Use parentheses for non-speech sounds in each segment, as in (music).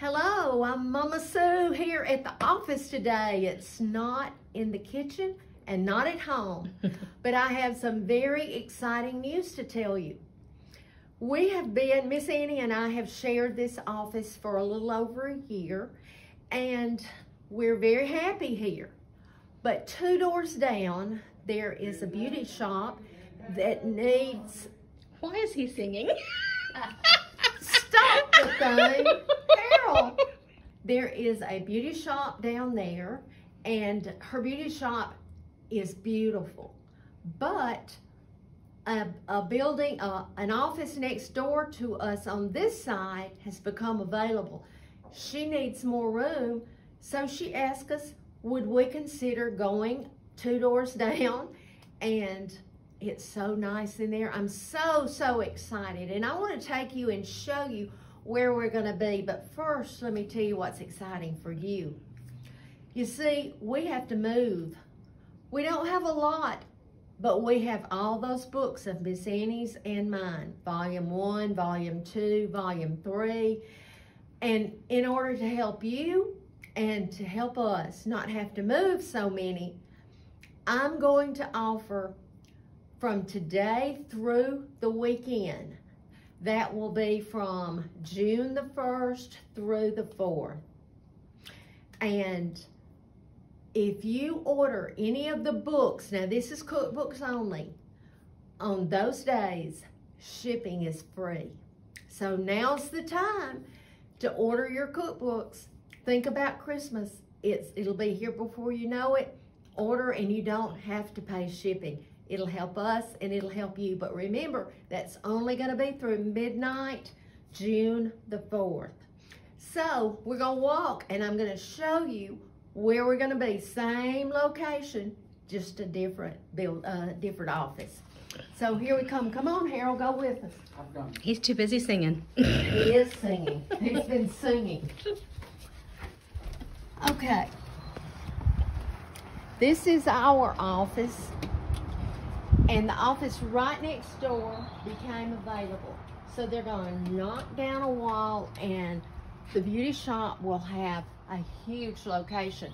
Hello, I'm Mama Sue here at the office today. It's not in the kitchen and not at home, (laughs) but I have some very exciting news to tell you. We have been, Miss Annie and I have shared this office for a little over a year, and we're very happy here. But two doors down, there is a beauty shop that needs. Why is he singing? (laughs) Stop the thing. (laughs) There is a beauty shop down there, and her beauty shop is beautiful. But a, a building, an office next door to us on this side has become available. She needs more room, so she asked us, would we consider going two doors (laughs) down? And it's so nice in there. I'm so, so excited. And I want to take you and show you where we're going to be. But first, let me tell you what's exciting for you. You see, we have to move. We don't have a lot, but we have all those books of Miss Annie's and mine. Volume 1, Volume 2, Volume 3. And in order to help you and to help us not have to move so many, I'm going to offer from today through the weekend. That will be from June the 1st through the 4th. And if you order any of the books, now this is cookbooks only, on those days, shipping is free. So now's the time to order your cookbooks. Think about Christmas. It's, it'll be here before you know it. Order and you don't have to pay shipping. It'll help us and it'll help you. But remember, that's only going to be through midnight, June the 4th. So we're going to walk and I'm going to show you where we're going to be. Same location, just a different build, uh, different office. So here we come. Come on, Harold, go with us. He's too busy singing. (coughs) he is singing. He's been singing. Okay. This is our office. And the office right next door became available. So they're going to knock down a wall and the beauty shop will have a huge location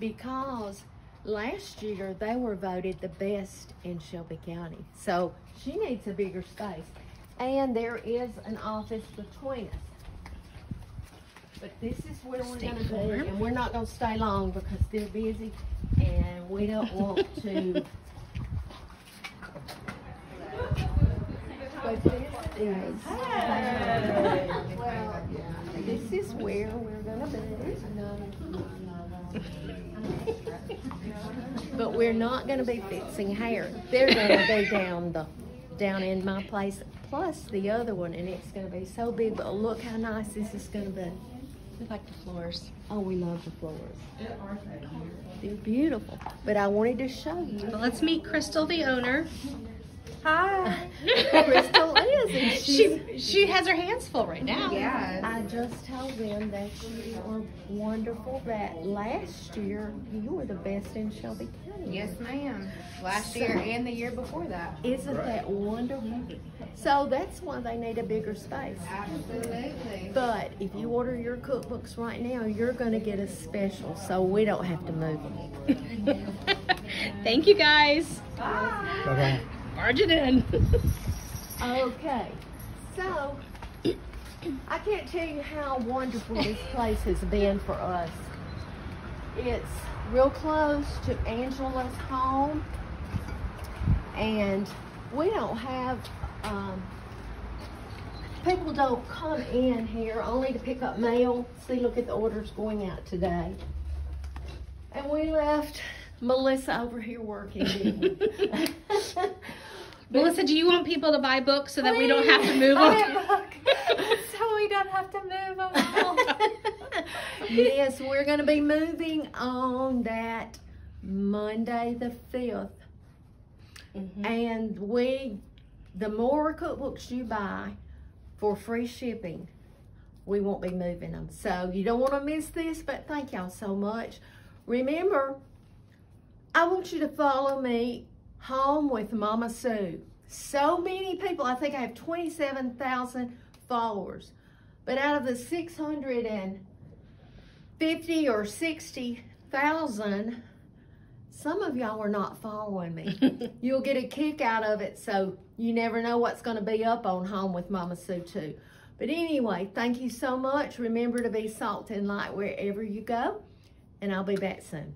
because last year they were voted the best in Shelby County. So she needs a bigger space. And there is an office between us. But this is where we're going to be. And we're not going to stay long because they're busy and we don't want to (laughs) But this is, this is where we're gonna be. But we're not gonna be fixing hair. They're gonna be (laughs) down the, down in my place, plus the other one, and it's gonna be so big, but look how nice this is gonna be. We like the floors. Oh, we love the floors. They're beautiful, but I wanted to show you. Well, let's meet Crystal, the owner. Hi. (laughs) Crystal is, and She she has her hands full right now. Yes. I just told them that you were wonderful, that last year you were the best in Shelby County. Yes, ma'am. Last So- year and the year before that. Isn't that wonderful? So that's why they need a bigger space. Absolutely. But if you order your cookbooks right now, you're going to get a special, so we don't have to move them. (laughs) Thank you guys. Bye-bye. Barge it in. Okay, so I can't tell you how wonderful this place has been for us. It's real close to Angela's home, and we don't have, um, people don't come in here only to pick up mail. See, look at the orders going out today. And we left Melissa over here working. (laughs) (laughs) Melissa, do you want people to buy books so that we don't have to move Buy them? a book (laughs) so we don't have to move them. (laughs) yes, we're going to be moving on that Monday the 5th. Mm-hmm. And we, the more cookbooks you buy for free shipping, we won't be moving them. So you don't want to miss this, but thank y'all so much. Remember, I want you to follow me home with Mama Sue. So many people, I think I have 27,000 followers. But out of the 650 or 60,000, some of y'all are not following me. (laughs) You'll get a kick out of it, so you never know what's going to be up on Home with Mama Sue too. But anyway, thank you so much. Remember to be salt and light wherever you go, and I'll be back soon.